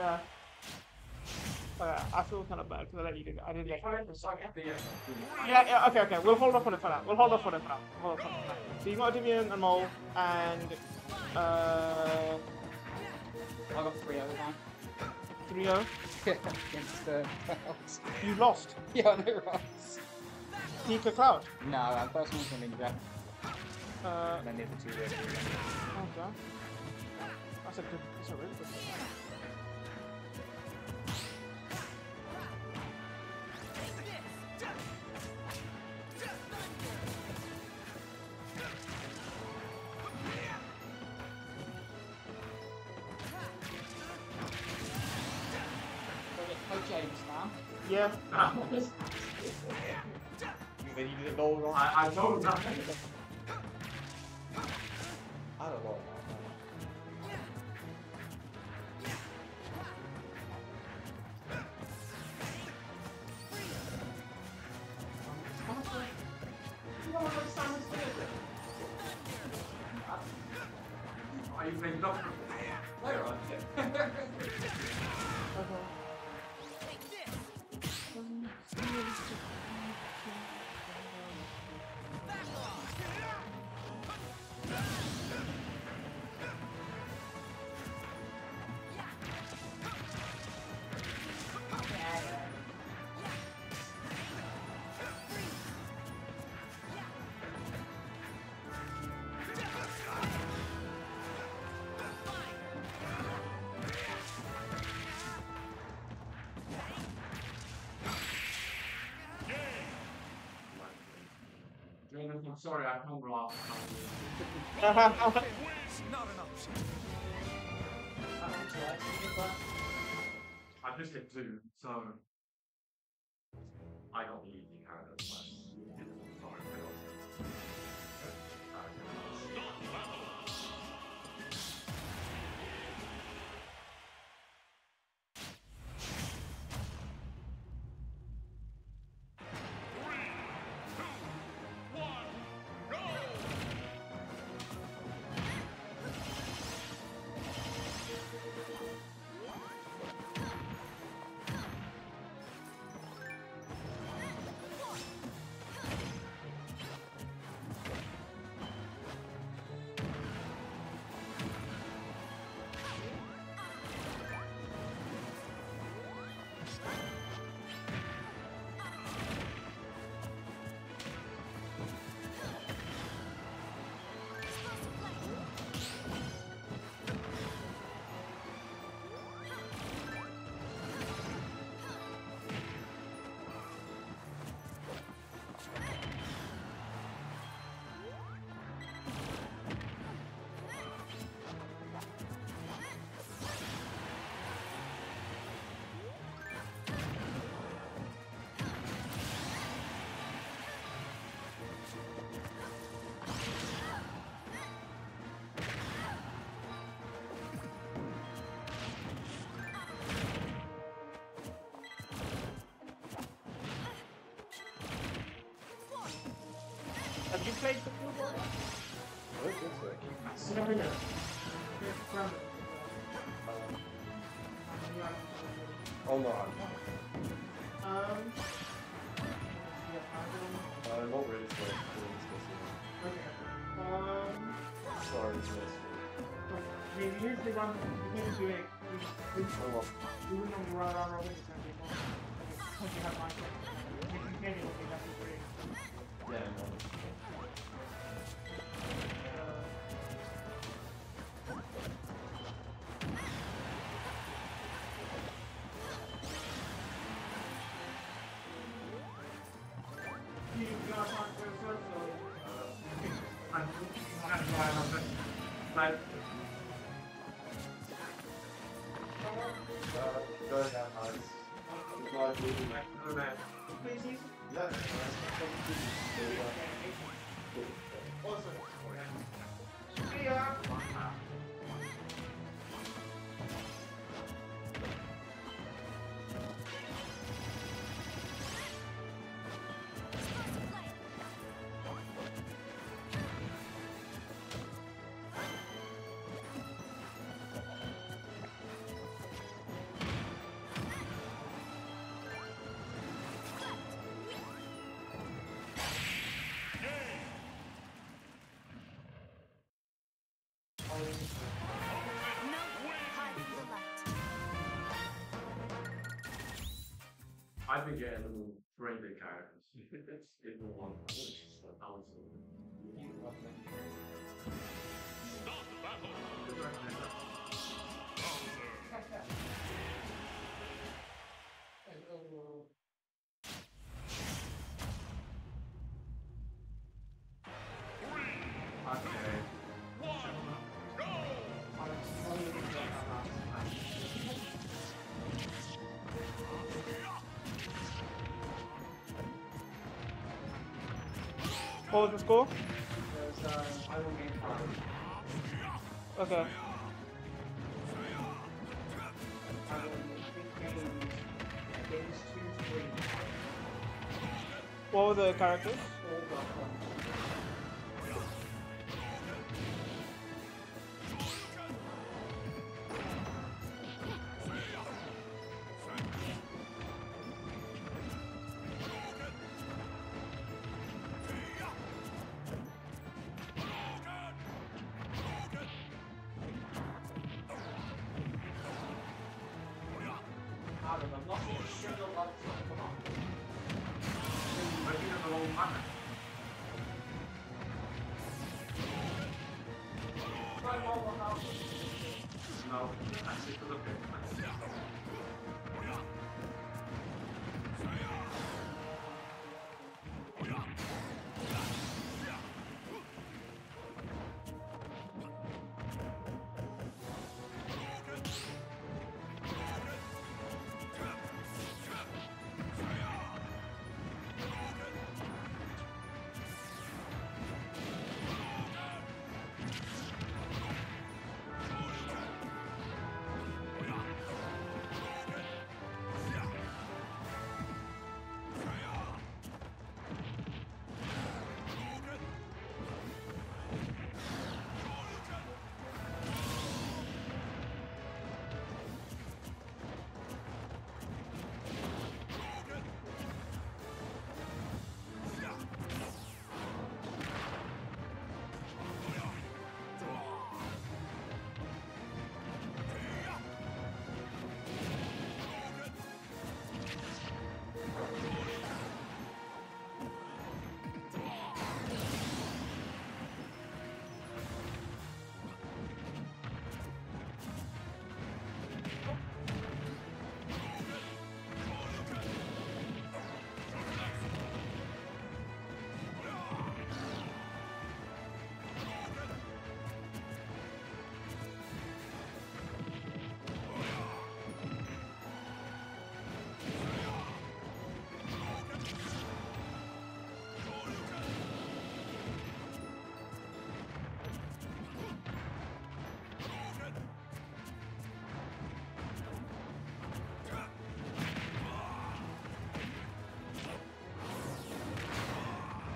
Yeah. Uh, I feel kind of bad because I let you do that. I didn't get Yeah, yeah, okay, okay. We'll hold off on it for now. We'll hold off on it for now. We'll hold off on it for now. So you got Divian and Mole, and uh, I got three over now. 3 0. Against the clouds. You lost. Yeah, I know, right? Nika Cloud. No, uh, first one's from Ninja, Uh, and then the other two were. oh, God. That's a good, that's a really good one. Yeah. Then you didn't know wrong. I, I that. I don't know. Are you playing doctor? Sorry, I can't laugh. I just hit two, so I got the easy Have you played the football? What is this? Never know. Oh no, I'm Um, uh, not really sure. um, Sorry, it's we usually we usually do it, we, we, Oh well. we wouldn't run around robin the same people. Because you have mindset. If you get it, okay, that's great. Yeah, no. Like, Been getting a little friendly characters. it's the What was the score? Okay. What were the characters? I'm not going to sugar like come on. I think it's a long time.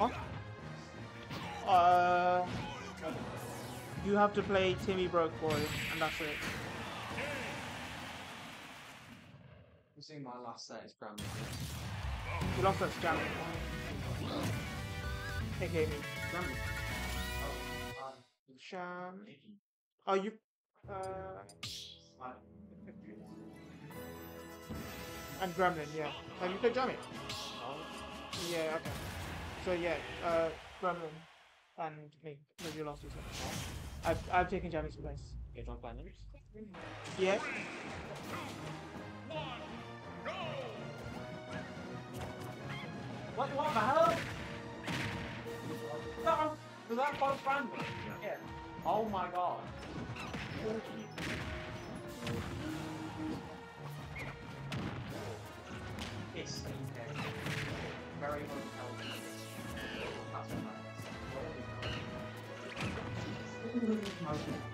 Uh, you have to play Timmy Broke Boy, and that's it. You see, my last set is Grammy. You lost that scam. AKA me. Oh, um, Sham. Oh, you. Uh, and Gremlin, yeah. Have you played Jammy? Yeah, okay. So yeah, uh, Gremlin and me. Maybe you lost yourself. I've, I've taken Jammy's place. you don't play names? Yeah? What, what the hell? That was, was that both random? Yeah. Oh my god. It's. Very unhealthy. That's Thank you.